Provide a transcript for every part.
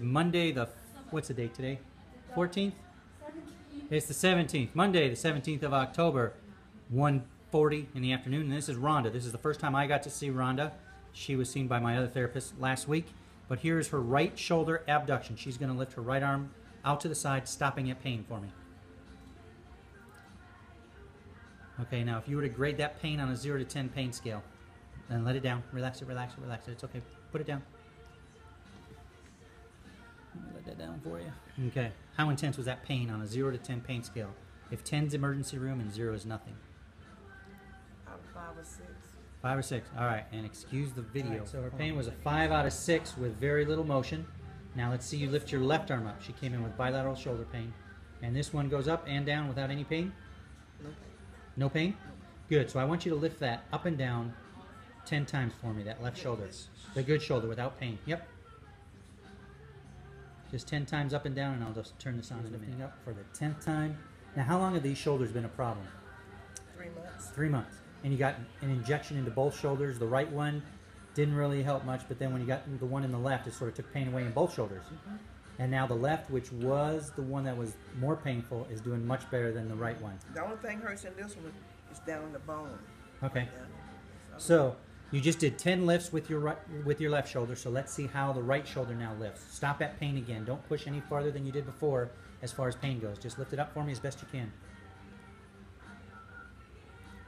Monday the what's the date today? 14th. It's the 17th. Monday the 17th of October, 1:40 in the afternoon. And this is Rhonda. This is the first time I got to see Rhonda. She was seen by my other therapist last week. But here's her right shoulder abduction. She's going to lift her right arm out to the side, stopping at pain for me. Okay, now if you were to grade that pain on a 0 to 10 pain scale, then let it down. Relax it, relax it, relax it. It's okay. Put it down. Down for you. Okay. How intense was that pain on a 0 to 10 pain scale? If 10's emergency room and 0 is nothing. Out of five or six. Five or six. All right, and excuse the video. so her pain was a five out of six with very little motion. Now let's see you lift your left arm up. She came in with bilateral shoulder pain. And this one goes up and down without any pain? No. No pain? Good. So I want you to lift that up and down 10 times for me, that left shoulder. The good shoulder without pain. Yep. Just 10 times up and down, and I'll just turn this on in a minute. Up for the 10th time. Now, how long have these shoulders been a problem? Three months. Three months. And you got an injection into both shoulders. The right one didn't really help much, but then when you got the one in the left, it sort of took pain away in both shoulders. Mm-hmm. And now the left, which was the one that was more painful, is doing much better than the right one. The only thing hurts in this one is down in the bone. Okay. Yeah. So you just did 10 lifts with your right, with your left shoulder. So let's see how the right shoulder now lifts. Stop at pain again. Don't push any farther than you did before as far as pain goes. Just lift it up for me as best you can.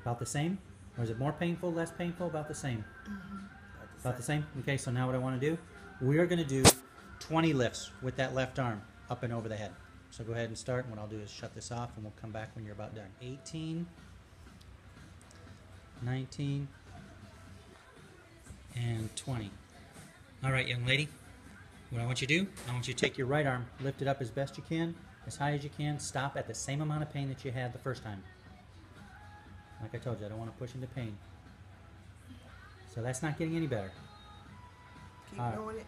About the same? Or is it more painful, less painful? About the same. Mm-hmm. About the same? Okay, so now what I want to do, we are going to do 20 lifts with that left arm up and over the head. So go ahead and start. And what I'll do is shut this off and we'll come back when you're about done. 18, 19, and 20. All right, young lady. What I want you to do, I want you to take your right arm, lift it up as best you can, as high as you can, stop at the same amount of pain that you had the first time. Like I told you, I don't want to push into pain. So that's not getting any better. Keep All right. doing it.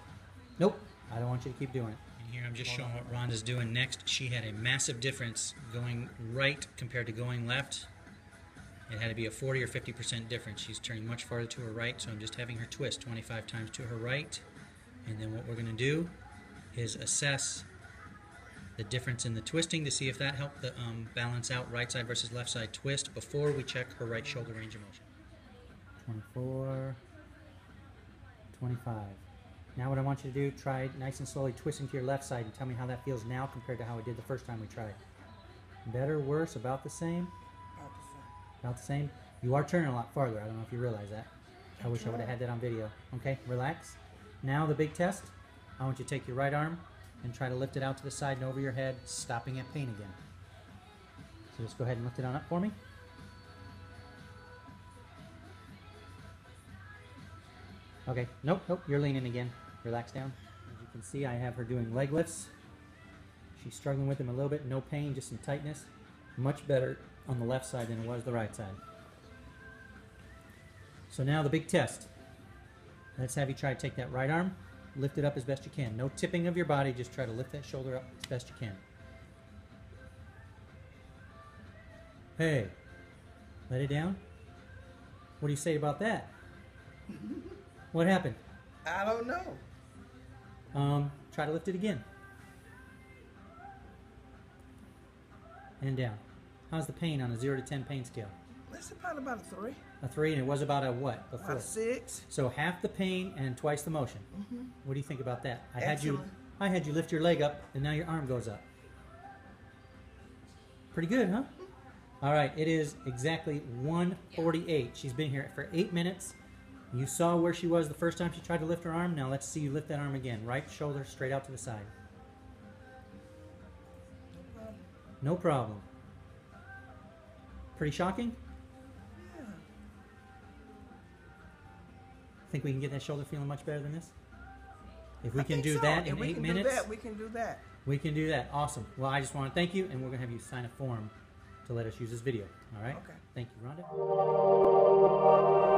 Nope, I don't want you to keep doing it. And here I'm just showing what Rhonda's doing next. She had a massive difference going right compared to going left. It had to be a 40 or 50% difference. She's turning much farther to her right, so I'm just having her twist 25 times to her right. And then what we're going to do is assess the difference in the twisting to see if that helped the um, balance out right side versus left side twist before we check her right shoulder range of motion. 24, 25. Now what I want you to do, try nice and slowly twisting to your left side and tell me how that feels now compared to how it did the first time we tried. Better, worse, about the same? About the same. You are turning a lot farther. I don't know if you realize that. I wish I would have had that on video. Okay, relax. Now the big test. I want you to take your right arm and try to lift it out to the side and over your head, stopping at pain again. So just go ahead and lift it on up for me. Okay, nope, nope, you're leaning again. Relax down. As you can see, I have her doing leg lifts. She's struggling with them a little bit, no pain, just some tightness. Much better on the left side than it was the right side. So now the big test. Let's have you try to take that right arm, lift it up as best you can. No tipping of your body, just try to lift that shoulder up as best you can. Hey, let it down. What do you say about that? What happened? I don't know. Um, try to lift it again. And down. How's the pain on a 0 to 10 pain scale? That's about about a three. A 3, and it was about a what before? About a six. So half the pain and twice the motion. Mm-hmm. What do you think about that? I had you I had you lift your leg up and now your arm goes up. Pretty good, huh? Mm-hmm. All right, it is exactly 148. She's been here for 8 minutes. You saw where she was the first time she tried to lift her arm. Now let's see you lift that arm again. Right shoulder straight out to the side. No problem. Pretty shocking? Yeah. Think we can get that shoulder feeling much better than this? If we I can do so. that If in eight minutes, that, we can do that. we can do that. Awesome. Well, I just want to thank you, and we're going to have you sign a form to let us use this video. All right? Okay. Thank you, Rhonda.